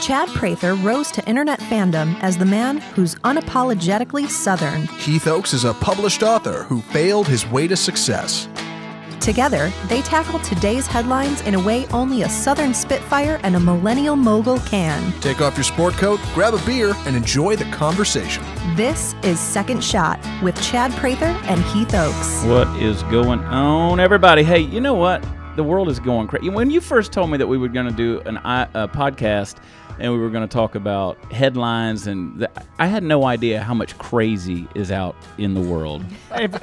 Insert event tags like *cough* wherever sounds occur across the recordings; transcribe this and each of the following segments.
Chad Prather rose to internet fandom as the man who's unapologetically Southern. Heath Oakes is a published author who failed his way to success. Together, they tackle today's headlines in a way only a Southern Spitfire and a millennial mogul can. Take off your sport coat, grab a beer, and enjoy the conversation. This is Second Shot with Chad Prather and Heath Oakes. What is going on, everybody? Hey, you know what? The world is going crazy. When you first told me that we were going to do an, a podcast and we were going to talk about headlines, and I had no idea how much crazy is out in the world.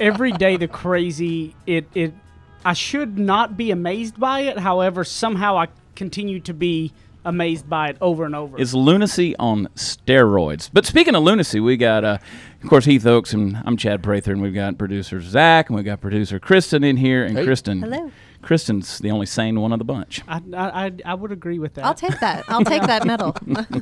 Every day, the crazy it it I should not be amazed by it. However, somehow I continue to be amazed by it over and over. It's lunacy on steroids. But speaking of lunacy, we got, uh, of course, Heath Oakes, and I'm Chad Prather, and we've got producer Zach, and we've got producer Kristen in here. And Hey. Kristen, Hello. Kristen's the only sane one of the bunch. I, I, I, I would agree with that. I'll take that. I'll take that *laughs* medal.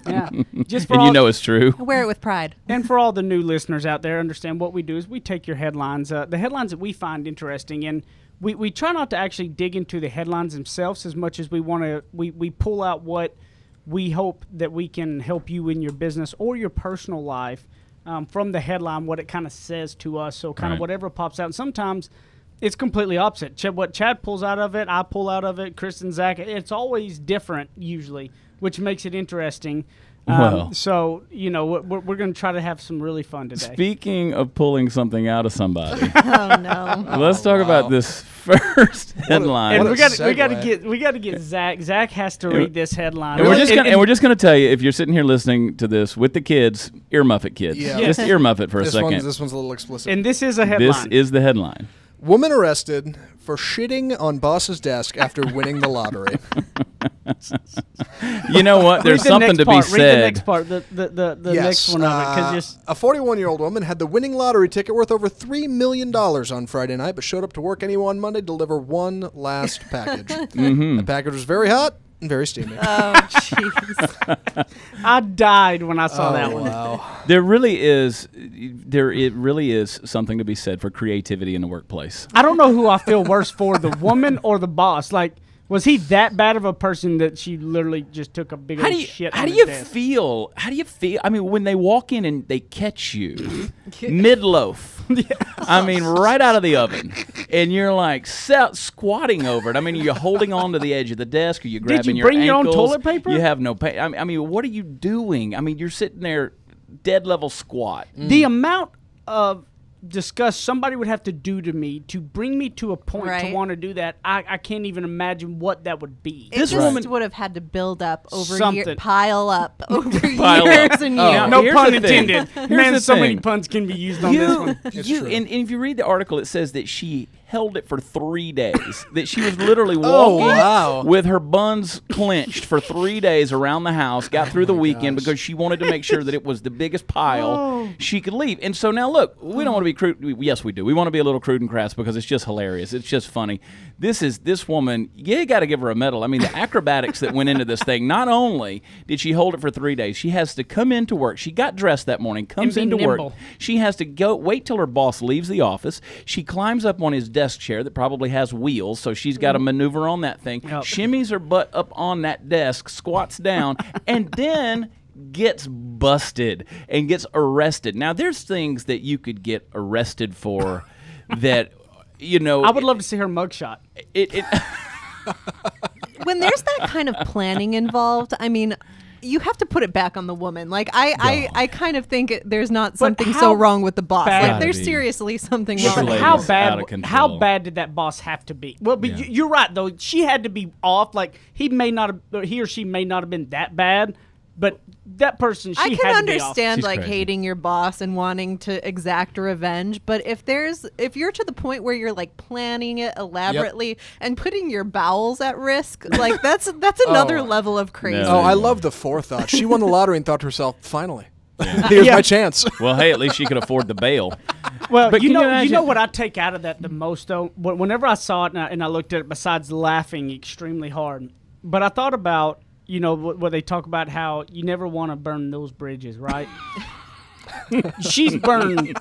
yeah. *laughs* Just for And you know it's true. I wear it with pride. and for all the new listeners out there, understand what we do is we take your headlines, uh, the headlines that we find interesting, and we, we try not to actually dig into the headlines themselves as much as we want to. We, we pull out what we hope that we can help you in your business or your personal life um, from the headline, what it kind of says to us. So kind Right. of whatever pops out. And sometimes it's completely opposite. Ch- what Chad pulls out of it, I pull out of it. Kristen, Zach, it's always different usually, which makes it interesting. Um, Well. so you know we're, we're going to try to have some really fun today. Speaking of pulling something out of somebody, *laughs* Oh no. *laughs* let's talk about this first headline. and What a we got we got to get we got to get Zach. Zach has to read this headline. And we're just gonna and we're just gonna tell you if you're sitting here listening to this with the kids, earmuff it, kids. Yeah. Just earmuff it for a second. one's, this one's a little explicit. and this is a headline. this is the headline. Woman arrested for shitting on boss's desk after winning the lottery. *laughs* You know what? There's the something next to be part. Read the said. next part. The the the, the yes, next one of it. Because uh, just a 41 year old woman had the winning lottery ticket worth over $3 million on Friday night, but showed up to work anyway on Monday to deliver one last package. *laughs* Mm-hmm. The package was very hot and very steamy. Oh *laughs* jeez. *laughs* I died when I saw oh, that one. wow. There really is there it really is something to be said for creativity in the workplace. I don't know who I feel worse for, the woman or the boss. Like, was he that bad of a person that she literally just took a big How do you shit? how do you desk? feel? How do you feel? I mean, when they walk in and they catch you *laughs* mid loaf. I mean, right out of the oven, and you're like squatting over it. I mean, you're holding on to the edge of the desk, or you grabbing you bring your your own toilet paper? You have no pay. I mean, I mean, what are you doing? I mean, you're sitting there, dead level squat. The amount of disgust somebody would have to do to me to bring me to a point to want to do that, I, I can't even imagine what that would be. It This just woman- would have had to build up over years, Something. pile up *laughs* over Pile years up. and Oh. years. no here's pun intended. Man, the so many puns can be used on this one. you true. and, and if you read the article, it says that she held it for three days. that she was literally *laughs* Oh, walking wow. with her buns clenched for three days around the house. Got oh through the weekend because she wanted to make sure that it was the biggest pile *laughs* Oh. she could leave. And so now, look, we don't want to be crude. Yes, we do. We want to be a little crude and crass because it's just hilarious. It's just funny. This is this woman. You got to give her a medal. I mean, the acrobatics that went into this thing. Not only did she hold it for three days, she has to come into work. She got dressed that morning, comes into nimble. work. She has to go wait till her boss leaves the office. She climbs up on his desk chair that probably has wheels, so she's got to mm-hmm. maneuver on that thing. Yep. Shimmies her butt up on that desk, squats down, and then gets busted and gets arrested. Now there's things that you could get arrested for *laughs* that you know I would love to see her mugshot. it, it *laughs* when there's that kind of planning involved, I mean, you have to put it back on the woman. Like I, I, I kind of think it, there's not something so wrong with the boss. Like there's seriously something This wrong. But lady how is bad? How bad did that boss have to be? Well, but Yeah. you, you're right though. She had to be off. Like he may not have, he or she may not have been that bad, but that person she I had can to understand like crazy. hating your boss and wanting to exact revenge, but if there's if you're to the point where you're like planning it elaborately and putting your bowels at risk, *laughs* like that's that's another Oh. level of crazy. No. Oh, I love the forethought. She won the lottery and thought to herself, finally, *laughs* here's Yeah. my chance. *laughs* well hey at least she could afford the bail Well, But you know, you you, know what I take out of that the most though. Wh- Whenever I saw it and I, and I looked at it, besides laughing extremely hard, but I thought about you know what, what they talk about how you never want to burn those bridges, right? *laughs* she's burned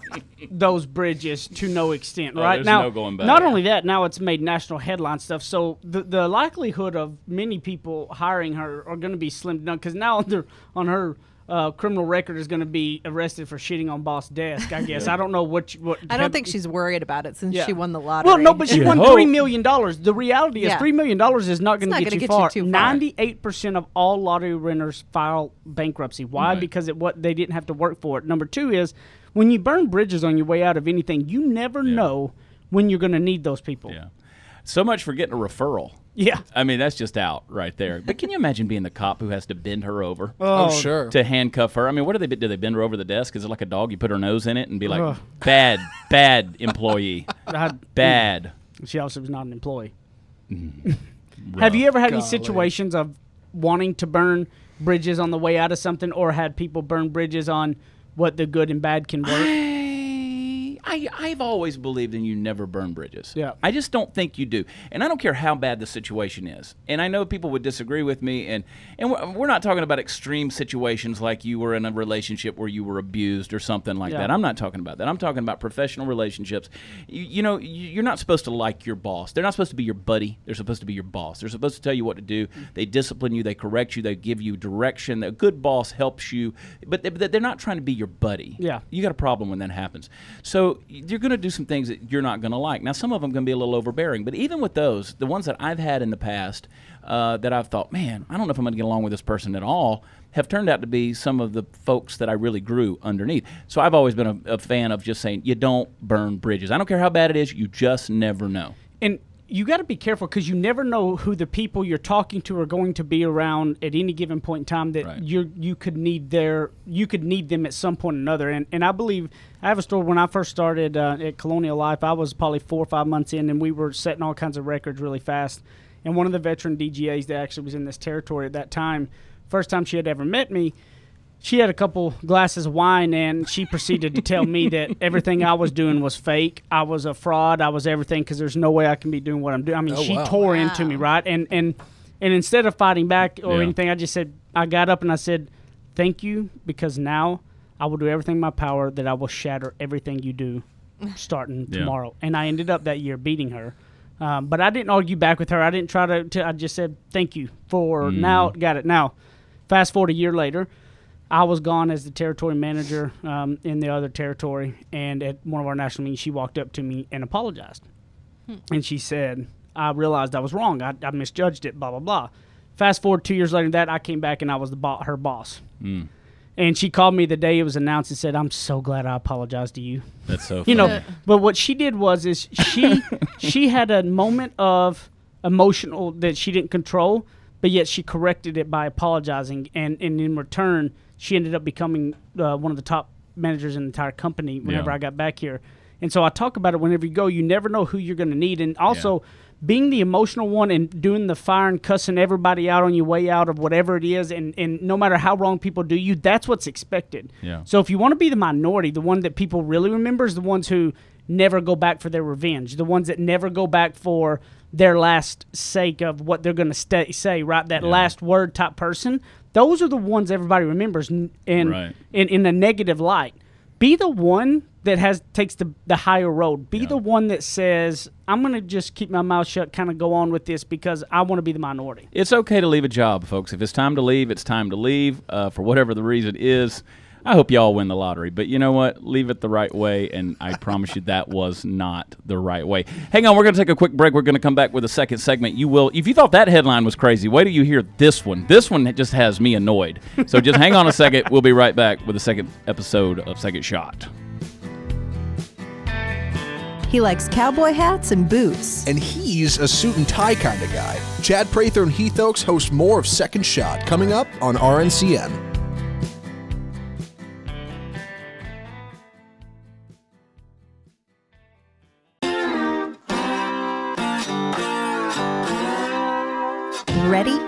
those bridges to no extent, Oh, right? there's now, no going back. not only that, now it's made national headline stuff. So the the likelihood of many people hiring her are going to be slim down because now *laughs* their, on her uh, criminal record is going to be arrested for shitting on boss desk. I *laughs* guess I don't know what you- what. I don't think she's worried about it since Yeah. she won the lottery. Well, no, but she You'd won three million dollars. The reality is, three million dollars is not going to get, gonna you get you far. too far. Ninety-eight percent of all lottery winners file bankruptcy. Why? Right. Because it what they didn't have to work for it. Number two is when you burn bridges on your way out of anything, you never know when you're going to need those people. Yeah. So much for getting a referral. Yeah. I mean, that's just out right there. But can you imagine being the cop who has to bend her over Oh, oh sure. to handcuff her? I mean, what do they do? They bend her over the desk? Is it like a dog? You put her nose in it and be like, Ugh. bad, bad employee, *laughs* I- mm. bad. She also was not an employee. Mm. Have you ever had any situations of wanting to burn bridges on the way out of something, or had people burn bridges on what the good and bad can work? *sighs* I, I've always believed in you never burn bridges. Yeah. I just don't think you do. And I don't care how bad the situation is. And I know people would disagree with me. And, and we're, not talking about extreme situations like you were in a relationship where you were abused or something like Yeah. that. I'm not talking about that. I'm talking about professional relationships. You, you know, you- you're not supposed to like your boss. They're not supposed to be your buddy. They're supposed to be your boss. They're supposed to tell you what to do. Mm. They discipline you. They correct you. They give you direction. A good boss helps you. But they- but they're not trying to be your buddy. Yeah. You got a problem when that happens. So you're going to do some things that you're not going to like. Now, some of them going to be a little overbearing, but even with those, the ones that I've had in the past uh, that I've thought, man, I don't know if I'm going to get along with this person at all, have turned out to be some of the folks that I really grew underneath. So I've always been a, a fan of just saying, you don't burn bridges. I don't care how bad it is, you just never know. and you got to be careful because you never know who the people you're talking to are going to be around at any given point in time that Right. you you could need their you could need them at some point or another and and I believe I have a story when I first started uh, at Colonial Life I was probably four or five months in and we were setting all kinds of records really fast and one of the veteran DGAs that actually was in this territory at that time first time she had ever met me she had a couple glasses of wine and she proceeded to tell me that *laughs* everything I was doing was fake. I was a fraud. I was everything because there's no way I can be doing what I'm doing. I mean, Oh, she wow. tore into me, right? And and and instead of fighting back or Yeah. anything, I just said I got up and I said, "Thank you," because now I will do everything in my power that I will shatter everything you do *laughs* starting Yeah. tomorrow. And I ended up that year beating her. Um, but I didn't argue back with her. I didn't try to, to I just said, thank you for now. Got it. Now, fast forward a year later, I was gone as the territory manager um, in the other territory. And at one of our national meetings, she walked up to me and apologized. And she said, I realized I was wrong. I, I misjudged it, blah, blah, blah. Fast forward two years later, than that I came back and I was the bo- her boss. And she called me the day it was announced and said, "I'm so glad I apologized to you." That's so funny You know, but what she did was is she *laughs* she had a moment of emotional that she didn't control, but yet she corrected it by apologizing, and and in return, she ended up becoming uh, one of the top managers in the entire company. Whenever Yeah. I got back here, and so I talk about it whenever you go. You never know who you're going to need, and also. Being the emotional one and doing the fire and cussing everybody out on your way out of whatever it is, and, and no matter how wrong people do you, that's what's expected. Yeah. So if you want to be the minority, the one that people really remember is the ones who never go back for their revenge, the ones that never go back for their last sake of what they're going to stay, say, right? That last word type person. Those are the ones everybody remembers in, Right. in, in a negative light. Be the one that has takes the, the higher road. Be the one that says, I'm going to just keep my mouth shut, kind of go on with this because I want to be the minority. It's okay to leave a job, folks. If it's time to leave, it's time to leave uh, for whatever the reason is. I hope y'all win the lottery, but you know what? Leave it the right way, and I promise you that was not the right way. Hang on, we're going to take a quick break. We're going to come back with a second segment. You will, if you thought that headline was crazy, wait till you hear this one. This one just has me annoyed. So just hang on a second. We'll be right back with the second episode of Second Shot. He likes cowboy hats and boots. And he's a suit and tie kind of guy. Chad Prather and Heath Oakes host more of Second Shot coming up on RNCN. Ready,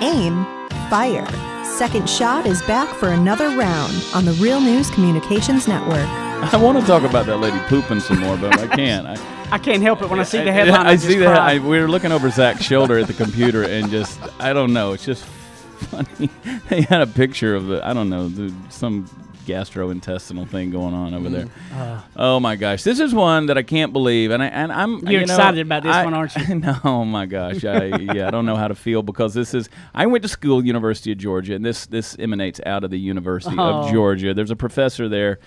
aim, fire. Second Shot is back for another round on the Real News Communications Network. I want to talk about that lady pooping some more, but I can't. I, I can't help it when I see the I- headline. I, I, just see that. I, we were looking over Zach's shoulder at the computer, and just I don't know. It's just funny. *laughs* they had a picture of the I don't know the, some gastrointestinal thing going on over there. Uh. oh my gosh, this is one that I can't believe, and I and I'm You're you know, excited about this I- one, aren't you? *laughs* no, oh my gosh, I, yeah, I don't know how to feel because this is. I went to school, University of Georgia, and this this emanates out of the University of Oh. Georgia. There's a professor there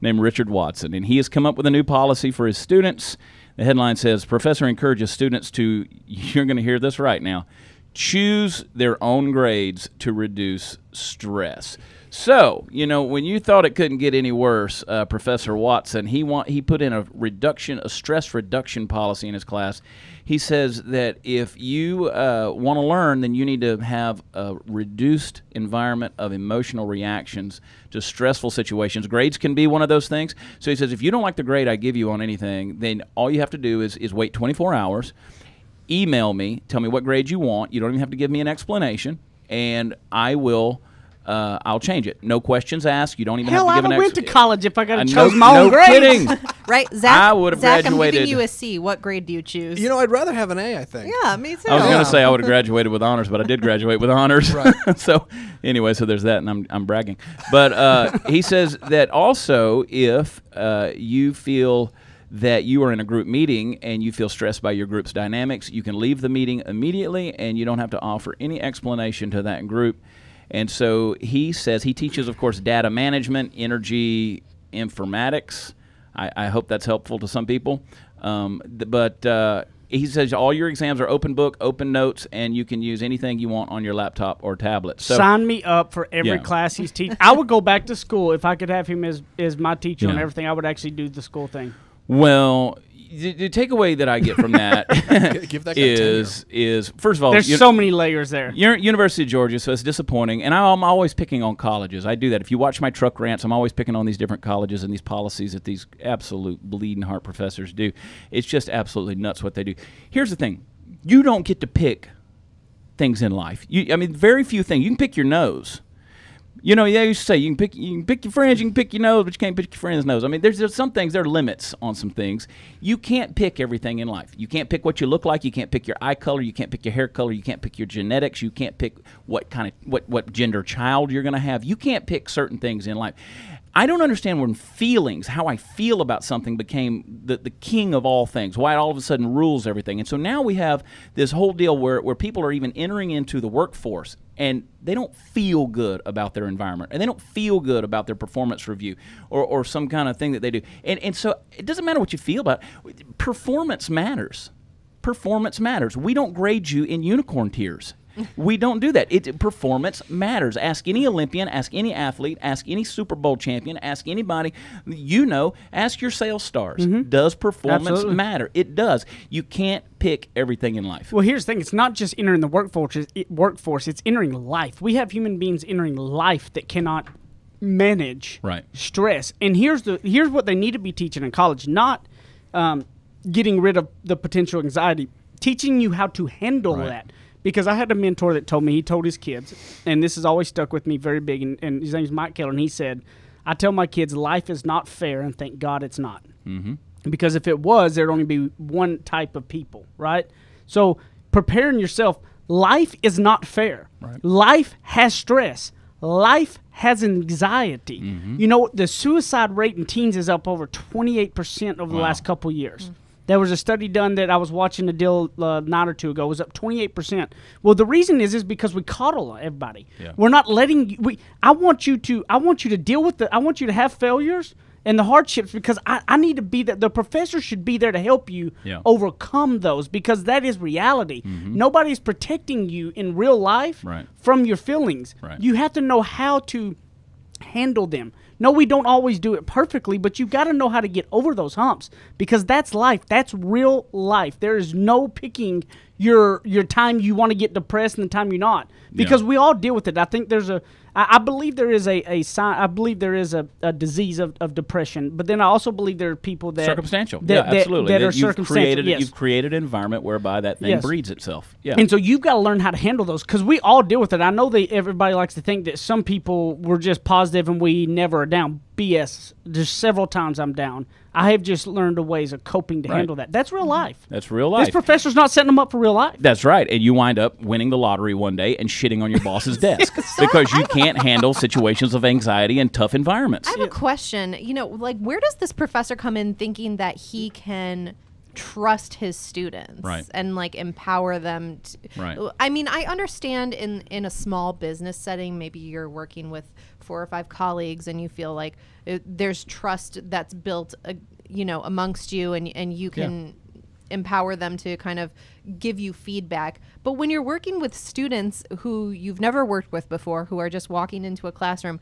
named Richard Watson, and he has come up with a new policy for his students. The headline says, "Professor encourages students to." *laughs* You're going to hear this right now. Choose their own grades to reduce stress. So, you know, when you thought it couldn't get any worse, uh, Professor Watson, he want he put in a reduction, a stress reduction policy in his class. He says that if you uh, want to learn, then you need to have a reduced environment of emotional reactions to stressful situations. Grades can be one of those things. So he says if you don't like the grade I give you on anything, then all you have to do is is wait 24 hours email me, tell me what grade you want. You don't even have to give me an explanation, and I will. Uh, I'll change it. No questions asked. You don't even Hell, have to give an would an went to college if I got Uh, have no, chose my no grades. kidding. *laughs* *laughs* Right, Zach. I would've Zach, I'm giving you a C. What grade do you choose? You know, I'd rather have an A. I think. yeah, me too. I was going to say I would have *laughs* graduated with honors, but I did graduate with honors. Right. so, anyway, so there's that, and I'm, I'm bragging. But uh, he says that also if uh, you feel that you are in a group meeting and you feel stressed by your group's dynamics, you can leave the meeting immediately, and you don't have to offer any explanation to that group. And so he says he teaches, of course, data management, energy informatics. I, I hope that's helpful to some people. Um, th- but uh, he says all your exams are open book, open notes, and you can use anything you want on your laptop or tablet. So Sign me up for every Yeah. class he's teaching. I would go back to school if I could have him as, as my teacher and Yeah. everything. I would actually do the school thing. Well, the, the takeaway that I get from that *laughs* Give that guy is is first of all, There's you- so many layers there. University of Georgia, so it's disappointing. And I, I'm always picking on colleges. I do that. If you watch my truck rants, I'm always picking on these different colleges and these policies that these absolute bleeding heart professors do. It's just absolutely nuts what they do. Here's the thing: you don't get to pick things in life. You, I mean, very few things. You can pick your nose. You know, yeah, you say you can pick you can pick your friends, you can pick your nose, but you can't pick your friend's nose. I mean, there's, there's some things there are limits on some things. You can't pick everything in life. You can't pick what you look like. You can't pick your eye color. You can't pick your hair color. You can't pick your genetics. You can't pick what kind of what what gender child you're going to have. You can't pick certain things in life. I don't understand when feelings, how I feel about something, became the, the king of all things. Why it all of a sudden rules everything. And so now we have this whole deal where, where people are even entering into the workforce and they don't feel good about their environment and they don't feel good about their performance review or, or some kind of thing that they do. And, and so it doesn't matter what you feel about it. Performance matters. Performance matters. We don't grade you in unicorn tears. We don't do that. It performance matters. Ask any Olympian, ask any athlete, ask any Super Bowl champion, ask anybody you know. Ask your sales stars. Does performance Absolutely. matter? It does. You can't pick everything in life. Well, here's the thing: it's not just entering the workforce. It's, it, workforce. It's entering life. We have human beings entering life that cannot manage Right. stress. And here's the here's what they need to be teaching in college: not um, getting rid of the potential anxiety, teaching you how to handle Right. that. Because I had a mentor that told me he told his kids, and this has always stuck with me very big. And, and his name's Mike Keller, and he said, "I tell my kids life is not fair, and thank God it's not." Mm-hmm. because if it was there'd only be one type of people right? So preparing yourself life is not fair. Life has stress. Life has anxiety. Mm-hmm. You know the suicide rate in teens is up over 28% over the last couple years mm. There was a study done that I was watching a deal uh, night or two ago. It was up 28%. Well, the reason is is because we coddle everybody. Yeah. We're not letting you, we I want you to I want you to deal with the I want you to have failures and the hardships because I, I need to be that the professor should be there to help you Yeah. overcome those because that is reality. Nobody's protecting you in real life Right. from your feelings. Right. You have to know how to handle them. No, we don't always do it perfectly, but you got to know how to get over those humps because that's life. That's real life. There is no picking your your time you want to get depressed and the time you're not because we all deal with it. I think there's a I, I believe there is a, a sign I believe there is a, a disease of, of depression, but then I also believe there are people that circumstantial. that, yeah, that- absolutely. that, That are you've circumstantial. created yes. you've created an environment whereby that thing Yes. breeds itself. Yeah. And so you've got to learn how to handle those because we all deal with it. I know that everybody likes to think that some people were just positive and we never are down. BS. There's several times I'm down. I have just learned a ways of coping to Right. handle that. That's real life. That's real life. This professor's not setting them up for real life. That's right. And you wind up winning the lottery one day and shitting on your boss's *laughs* desk because you can't handle *laughs* situations of anxiety and tough environments. I have a question. You know, like where does this professor come in thinking that he can trust his students Right. and like empower them to, Right. I mean, I understand in in a small business setting, maybe you're working with four or five colleagues and you feel like uh there's trust that's built uh, you know amongst you and and you Yeah. can empower them to kind of give you feedback. But when you're working with students who you've never worked with before, who are just walking into a classroom,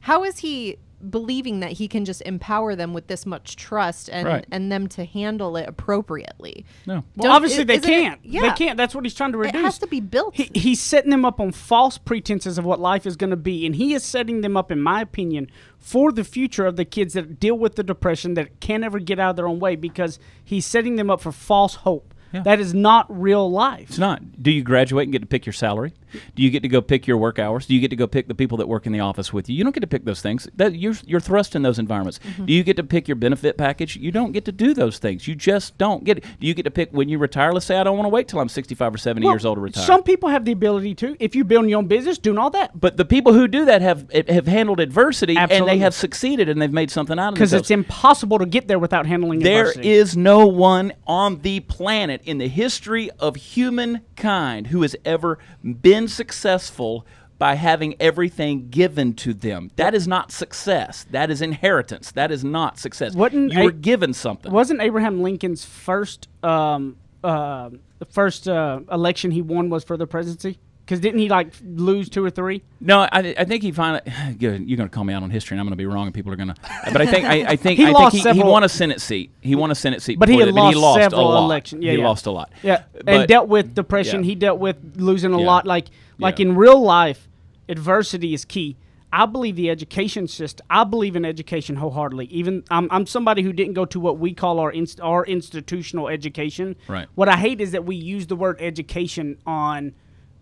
how is he believing that he can just empower them with this much trust and Right. and them to handle it appropriately? No. Well, Don't- obviously i- they it- can't. yeah. They can't. That's what he's trying to reduce. It has to be built. He, he's setting them up on false pretenses of what life is going to be, and he is setting them up, in my opinion, for the future of the kids that deal with the depression that can't ever get out of their own way because he's setting them up for false hope. Yeah. That is not real life. It's not. Do you graduate and get to pick your salary? Do you get to go pick your work hours? Do you get to go pick the people that work in the office with you? You don't get to pick those things. That you're, you're thrust in those environments. Mm-hmm. Do you get to pick your benefit package? You don't get to do those things. You just don't get. It. Do you get to pick when you retire? Let's say I don't want to wait till I'm 65 or 70 Well, years old to retire. Some people have the ability to. If you're building your own business, doing all that. but the people who do that have have handled adversity and they have succeeded and they've made something out of it. Because it's impossible to get there without handling There adversity. is no one on the planet in the history of humankind who has ever been successful by having everything given to them. That is not success. That is inheritance. That is not success. Wasn't you were given something. Wasn't Abraham Lincoln's first um, uh, the first uh, election he won was for the presidency? Because didn't he like lose two or three? No, I, I think he finally. *sighs* Good, you're going to call me out on history, and I'm going to be wrong, and people are going to. But I think I, I think *laughs* He I lost think he, he several- won a Senate seat. He won a Senate seat, But he had that, lost, he lost several a lot. elections. Yeah, he yeah. lost a lot. Yeah, But- and dealt with depression. yeah. He dealt with losing a Yeah. lot. Like like in real life, adversity is key. I believe the education system. I believe in education wholeheartedly. Even I'm, I'm somebody who didn't go to what we call our inst, our institutional education. Right. What I hate is that we use the word education on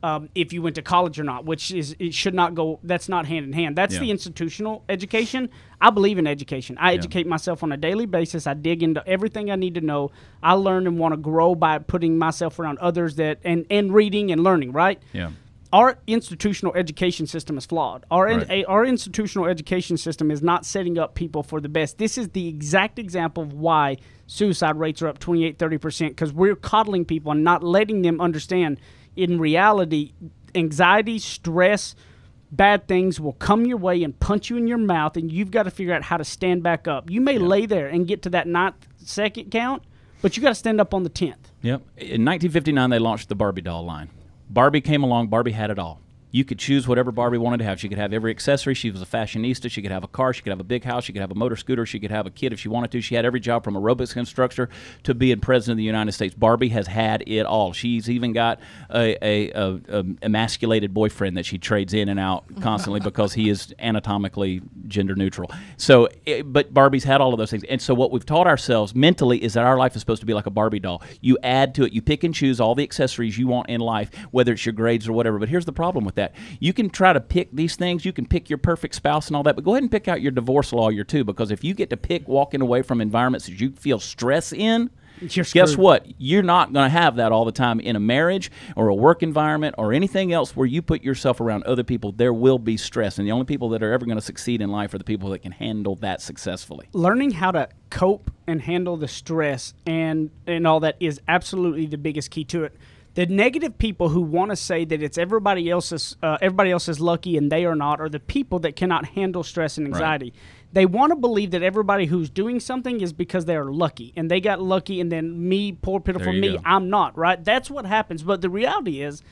um, if you went to college or not, which is it should not go. That's not hand in hand. That's Yeah. the institutional education. I believe in education. I educate myself on a daily basis. I dig into everything I need to know. I learn and want to grow by putting myself around others that and and reading and learning. Right. Yeah. Our institutional education system is flawed. Our Right. a, our institutional education system is not setting up people for the best. This is the exact example of why suicide rates are up 28 30% because we're coddling people and not letting them understand in reality anxiety, stress, bad things will come your way and punch you in your mouth and you've got to figure out how to stand back up. You may lay there and get to that ninth second count, but you got to stand up on the 10th. Yep. In 1959, they launched the Barbie doll line. Barbie came along. Barbie had it all. You could choose whatever Barbie wanted to have. She could have every accessory. She was a fashionista. She could have a car. She could have a big house. She could have a motor scooter. She could have a kid if she wanted to. She had every job from aerobics instructor to being president of the United States. Barbie has had it all. She's even got a, a, a, a emasculated boyfriend that she trades in and out constantly *laughs* because he is anatomically gender neutral. So, it, but Barbie's had all of those things. And so, what we've taught ourselves mentally is that our life is supposed to be like a Barbie doll. You add to it. You pick and choose all the accessories you want in life, whether it's your grades or whatever. But here's the problem with that: you can try to pick these things. You can pick your perfect spouse and all that. But go ahead and pick out your divorce lawyer too, because if you get to pick walking away from environments that you feel stress in. Guess what? You're not going to have that all the time in a marriage or a work environment or anything else where you put yourself around other people. There will be stress, and the only people that are ever going to succeed in life are the people that can handle that successfully. learning how to cope and handle the stress and and all that is absolutely the biggest key to it. The negative people who want to say that it's everybody else's uh, everybody else is lucky and they are not are the people that cannot handle stress and anxiety. They want to believe that everybody who's doing something is because they are lucky and they got lucky and then me poor pitiful me go. I'm not, right? That's what happens. But the reality is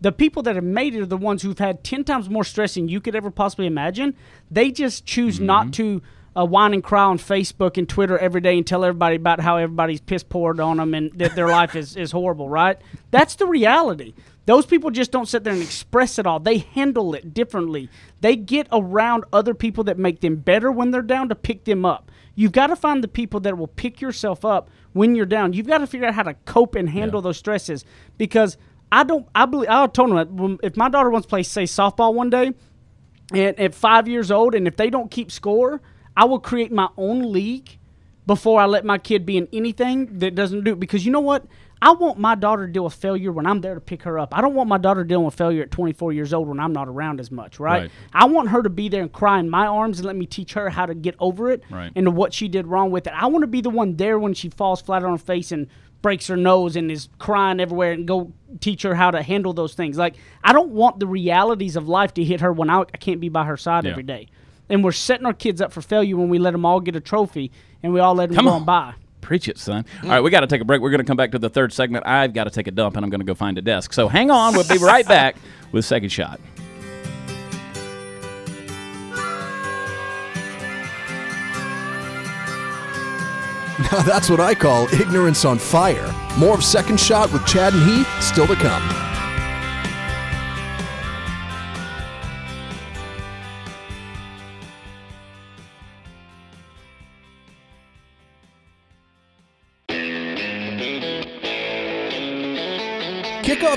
the people that have made it are the ones who've had 10 times more stress than you could ever possibly imagine. They just choose Mm-hmm. not to uh, whine and cry on Facebook and Twitter every day and tell everybody about how everybody's piss poured on them and that their life is, is horrible, right? That's the reality. Those people just don't sit there and express it all. They handle it differently. They get around other people that make them better when they're down to pick them up. You've got to find the people that will pick yourself up when you're down. You've got to figure out how to cope and handle those stresses because I don't. I believe. I told them that if my daughter wants to play say softball one day, and at five years old, and if they don't keep score, I will create my own league before I let my kid be in anything that doesn't do it. because you know what? I want my daughter to deal with failure when I'm there to pick her up. I don't want my daughter dealing with failure at 24 years old when I'm not around as much, right? Right. I want her to be there and cry in my arms and let me teach her how to get over it Right. and what she did wrong with it. I want to be the one there when she falls flat on her face and breaks her nose and is crying everywhere and go teach her how to handle those things. Like I don't want the realities of life to hit her when I, I can't be by her side Yeah. every day. And we're setting our kids up for failure when we let them all get a trophy and we all let them Come go on. on by. Preach it, son. Mm. All right, we got to take a break. We're going to come back to the third segment. I've got to take a dump, and I'm going to go find a desk. So hang on. We'll be right back *laughs* with Second Shot. Now that's what I call ignorance on fire. More of Second Shot with Chad and Heath still to come.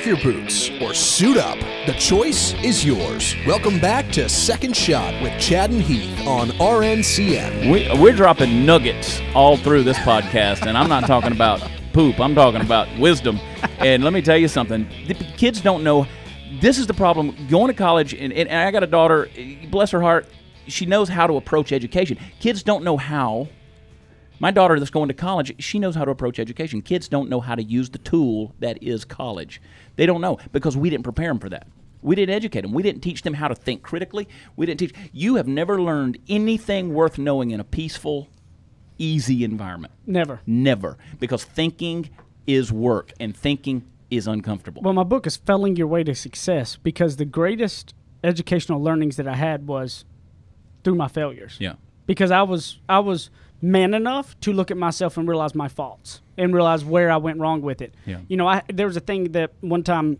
Your boots or suit up. The choice is yours. Welcome back to Second Shot with Chad and Heath on RNCN. We, we're dropping nuggets all through this podcast, and I'm not talking about poop. I'm talking about wisdom. And let me tell you something: the kids don't know. This is the problem. Going to college, and, and I got a daughter. Bless her heart, she knows how to approach education. Kids don't know how. My daughter that's going to college, she knows how to approach education. Kids don't know how to use the tool that is college. They don't know because we didn't prepare them for that. We didn't educate them. We didn't teach them how to think critically. We didn't teach. You have never learned anything worth knowing in a peaceful, easy environment. Never. Never. Because thinking is work and thinking is uncomfortable. Well, my book is Felling Your Way to Success because the greatest educational learnings that I had was through my failures. yeah. Because I was I was man enough to look at myself and realize my faults and realize where I went wrong with it. Yeah. You know, I there was a thing that one time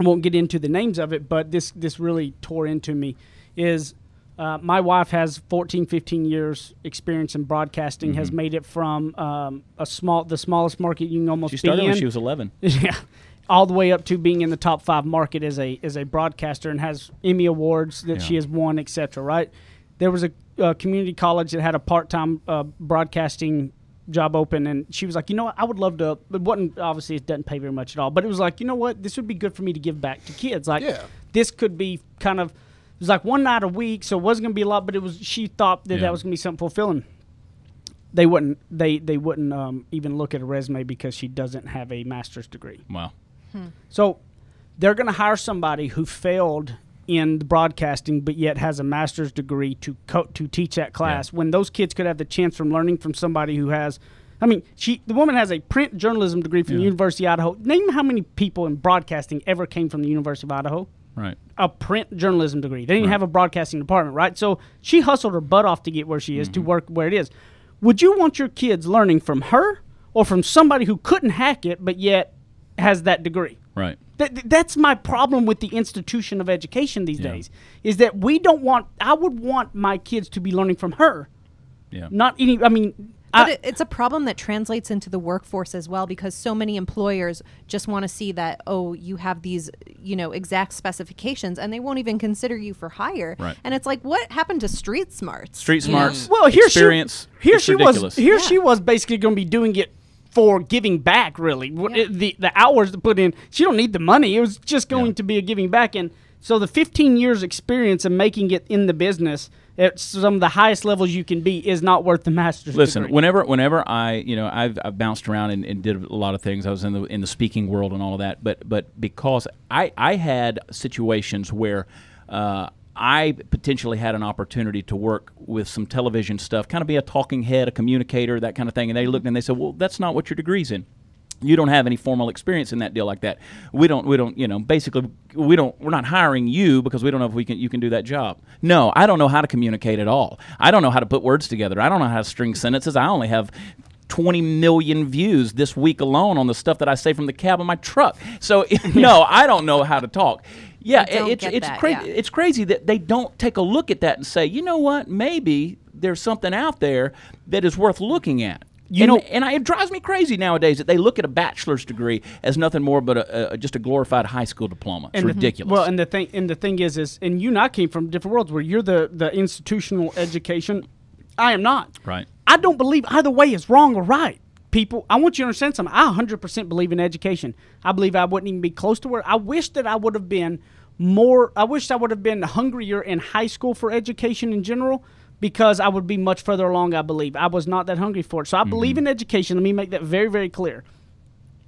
I won't get into the names of it, but this this really tore into me is uh, my wife has 14, 15 years experience in broadcasting, has Mm-hmm. made it from um, a small, the smallest market you can almost She started be when she was 11. *laughs* yeah, all the way up to being in the top five market as a as a broadcaster and has Emmy awards that she has won, etc. Right? There was a, uh community college that had a part time uh, broadcasting job open, and she was like, you know what, I would love to. It wasn't obviously it doesn't pay very much at all, but it was like, you know what, this would be good for me to give back to kids. Like, Yeah. this could be kind of. It was like one night a week, so it wasn't going to be a lot, but it was. She thought that Yeah. that was going to be something fulfilling they wouldn't they they wouldn't um, even look at a resume because she doesn't have a master's degree. Wow. So they're going to hire somebody who failed in the broadcasting but yet has a master's degree to co- to teach that class when those kids could have the chance from learning from somebody who has I mean, she the woman has a print journalism degree from the University of Idaho. Name how many people in broadcasting ever came from the University of Idaho? Right. a print journalism degree. They didn't Right. have a broadcasting department, right? So she hustled her butt off to get where she is Mm-hmm. to work where it is. Would you want your kids learning from her or from somebody who couldn't hack it but yet has that degree? Right. That, that's my problem with the institution of education these Yeah. days is that we don't want I would want my kids to be learning from her, Yeah. not any I mean But I, it, it's a problem that translates into the workforce as well because so many employers just want to see that oh you have these you know exact specifications and they won't even consider you for hire. Right. And it's like what happened to street smarts? Street you know? smarts. well here experience. she here she was here Yeah. she was basically going to be doing it for giving back really Yeah. the the hours to put in she don't need the money it was just going Yeah. to be a giving back and so the 15 years experience of making it in the business at some of the highest levels you can be is not worth the master's Listen, degree. whenever whenever I you know I've, I've bounced around and, and did a lot of things. I was in the in the speaking world and all of that, but but because I I had situations where. Uh, I potentially had an opportunity to work with some television stuff, kind of be a talking head, a communicator, that kind of thing. And they looked and they said, "Well, that's not what your degree's in. You don't have any formal experience in that deal like that. We don't. We don't. You know, basically, we don't. We're not hiring you because we don't know if we can. You can do that job. No, I don't know how to communicate at all. I don't know how to put words together. I don't know how to string sentences. I only have 20 million views this week alone on the stuff that I say from the cab of my truck. So *laughs* no, I don't know how to talk. Yeah, don't it's get it's that, crazy. yeah. It's crazy that they don't take a look at that and say, you know what, maybe there's something out there that is worth looking at. You and, know- and I, it drives me crazy nowadays that they look at a bachelor's degree as nothing more but a, a, just a glorified high school diploma. It's And the- ridiculous. well, and the thing and the thing is, is and you and I came from different worlds where you're the the institutional education. I am not. Right. I don't believe either way is wrong or right. People, I want you to understand something. I 100% believe in education. I believe I wouldn't even be close to where I wish that I would have been more. I wish I would have been hungrier in high school for education in general because I would be much further along. I believe I was not that hungry for it. So I believe mm-hmm. in education. Let me make that very, very clear.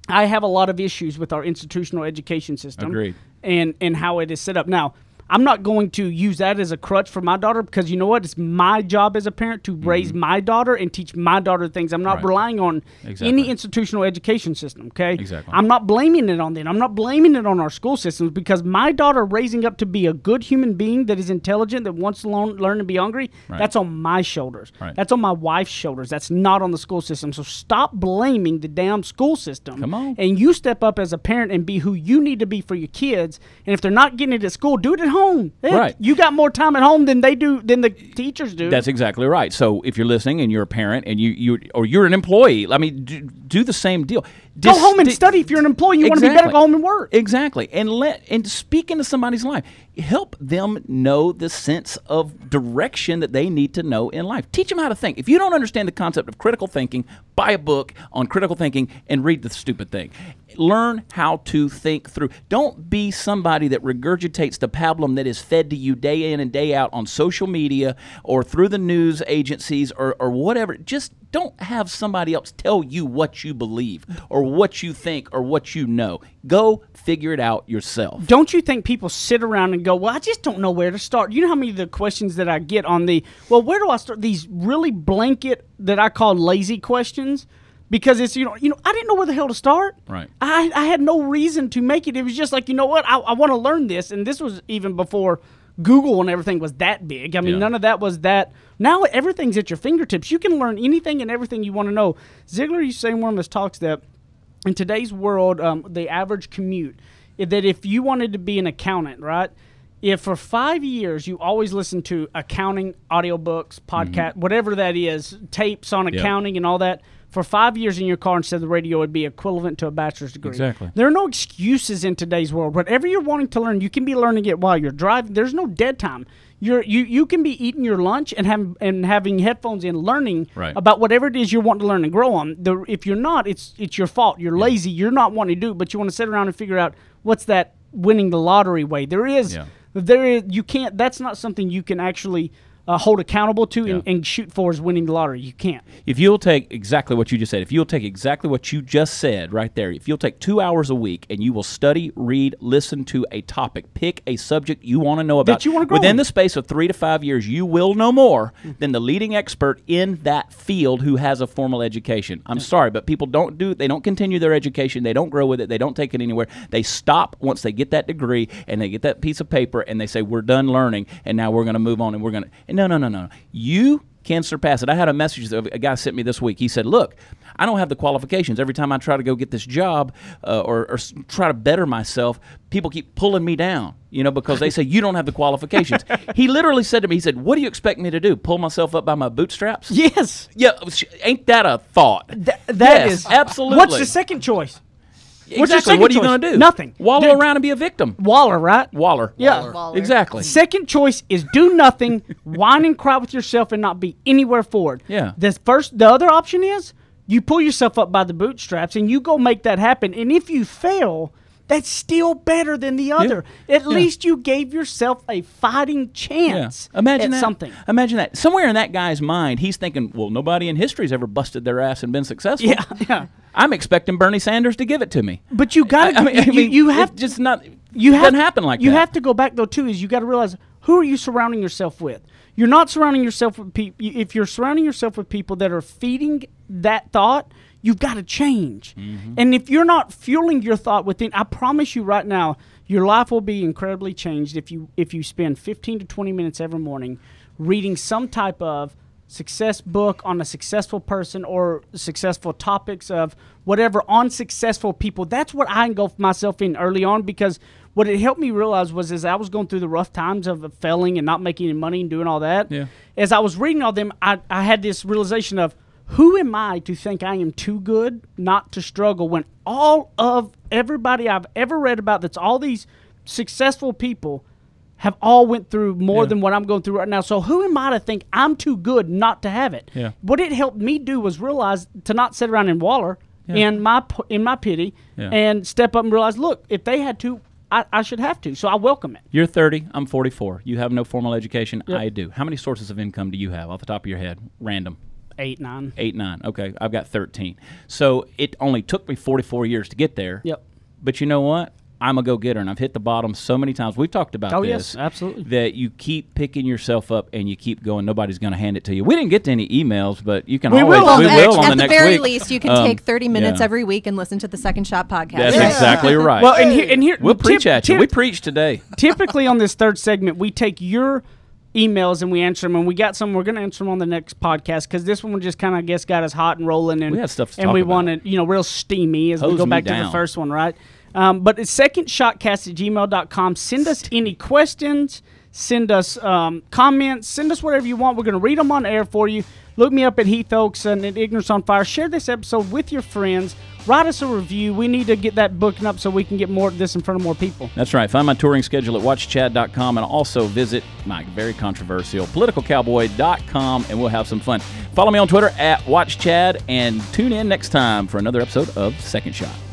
I have a lot of issues with our institutional education system Agreed. and and how it is set up. Now, I'm not going to use that as a crutch for my daughter because you know what? It's my job as a parent to raise my daughter and teach my daughter things. I'm not Mm-hmm. Right. relying on Exactly. any institutional education system, okay? Exactly. I'm not blaming it on them. I'm not blaming it on our school systems because my daughter raising up to be a good human being that is intelligent, that wants to learn, learn to be hungry, Right. that's on my shoulders. Right. That's on my wife's shoulders. That's not on the school system. So stop blaming the damn school system. Come on. And you step up as a parent and be who you need to be for your kids. And if they're not getting it at school, do it at home. Heck, Right. You got more time at home than they do than the teachers do. That's exactly right. So if you're listening and you're a parent and you, you or you're an employee, I mean, do, do the same deal. Go home and study if you're an employee. You want to be better. Exactly. Go home and work. Exactly, and let and speak into somebody's life. Help them know the sense of direction that they need to know in life. Teach them how to think. If you don't understand the concept of critical thinking, buy a book on critical thinking and read the stupid thing. Learn how to think through. Don't be somebody that regurgitates the pablum that is fed to you day in and day out on social media or through the news agencies or, or whatever. Just don't have somebody else tell you what you believe or what you think or what you know. Go figure it out yourself. Don't you think people sit around and go, "Well, I just don't know where to start." You know how many of the questions that I get on the, "Well, where do I start?" These really blanket that I call lazy questions, because it's you know, you know, I didn't know where the hell to start. Right. I I had no reason to make it. It was just like, you know what, I, I want to learn this, and this was even before Google and everything was that big. I mean, Yeah. none of that was that. Now everything's at your fingertips. You can learn anything and everything you want to know. Ziglar used to say in one of his talks that in today's world, um, the average commute, that if you wanted to be an accountant, right? If for five years you always listen to accounting audiobooks, podcast, whatever that is, tapes on accounting and all that, for five years in your car instead of the radio would be equivalent to a bachelor's degree. Exactly. There are no excuses in today's world. Whatever you're wanting to learn, you can be learning it while you're driving. There's no dead time. You're, you you can be eating your lunch and have, and having headphones in, learning Right. about whatever it is you're wanting to learn and grow on. The, if you're not, it's it's your fault. You're lazy. You're not wanting to do it, but you want to sit around and figure out what's that winning the lottery way. There is Yeah. there is you can't. That's not something you can actually uh, hold accountable to and, Yeah. and shoot for is winning the lottery. You can't. If you'll take exactly what you just said, if you'll take exactly what you just said right there, if you'll take two hours a week and you will study, read, listen to a topic, pick a subject you want to know about, you wanna grow within in. the space of three to five years, you will know more than the leading expert in that field who has a formal education. I'm sorry, but people don't do, they don't continue their education, they don't grow with it, they don't take it anywhere. They stop once they get that degree and they get that piece of paper and they say, we're done learning and now we're going to move on and we're going to, no, no, no, no. You can surpass it. I had a message that a guy sent me this week. He said, "Look, I don't have the qualifications. Every time I try to go get this job uh, or, or try to better myself, people keep pulling me down. You know, because they say you don't have the qualifications." *laughs* he literally said to me, "He said, what do you expect me to do? Pull myself up by my bootstraps?" Yes. Yeah, ain't that a thought? Th- that Yes, is absolutely. What's the second choice? Your Exactly. second What are you choice? going to do? Nothing. Wallow Dude. around and be a victim. Waller, right? Waller. Yeah. Waller. Exactly. Second choice is do nothing, *laughs* whine and cry with yourself, and not be anywhere forward. Yeah. The first, the other option is you pull yourself up by the bootstraps and you go make that happen. And if you fail, that's still better than the other. At least you gave yourself a fighting chance. Imagine at that. something. Imagine that. Somewhere in that guy's mind, he's thinking, "Well, nobody in history's ever busted their ass and been successful." Yeah, *laughs* yeah. I'm expecting Bernie Sanders to give it to me. But you got I, I to. mean, I you, mean, you have just not. you have, doesn't happen like you that. have to go back though too. Is you got to realize who are you surrounding yourself with. You're not surrounding yourself with people. If you're surrounding yourself with people that are feeding that thought, you've got to change. Mm-hmm. And if you're not fueling your thought within, I promise you right now, your life will be incredibly changed if you if you spend 15 to 20 minutes every morning reading some type of success book on a successful person or successful topics of whatever on successful people that's what i engulfed myself in early on because what it helped me realize was as i was going through the rough times of failing and not making any money and doing all that Yeah. as i was reading all them i, I had this realization of who am I to think I am too good not to struggle when all of everybody I've ever read about that's all these successful people have all went through more Yeah. than what I'm going through right now. So who am I to think I'm too good not to have it? Yeah. What it helped me do was realize to not sit around and waller in my in my pity Yeah. and step up and realize, look, if they had to, I, I should have to. So I welcome it. You're 30. I'm 44. You have no formal education. I do. How many sources of income do you have off the top of your head? Random. Eight, nine. Eight, nine. Okay. I've got 13. So it only took me 44 years to get there. Yep. But you know what? I'm a go getter, and I've hit the bottom so many times. We've talked about Oh, this. yes, absolutely. That you keep picking yourself up and you keep going. Nobody's going to hand it to you. We didn't get to any emails, but you can We always. will we will next- on at the the next very week. least, you can Um, take 30 minutes yeah. every week and listen to the Second Shot podcast. That's Yeah. exactly right. Well, and here, and here, we'll tip- preach at you. tip- we preach today. *laughs* typically on this third segment, we take your emails and we answer them, and we got some. We're going to answer them on the next podcast because this one just kind of, I guess, got us hot and rolling, and We had stuff to and talk we about. wanted, you know, real steamy as we go me back to the first one, right? Um, but it's secondshotcast at gmail.com. Send us any questions. Send us um, comments. Send us whatever you want. We're going to read them on air for you. Look me up at Heath Oakes and at Ignorance on Fire. Share this episode with your friends. Write us a review. We need to get that booking up so we can get more of this in front of more people. That's right. Find my touring schedule at watchchad.com and also visit my very controversial politicalcowboy.com and we'll have some fun. Follow me on Twitter at watchchad and tune in next time for another episode of Second Shot.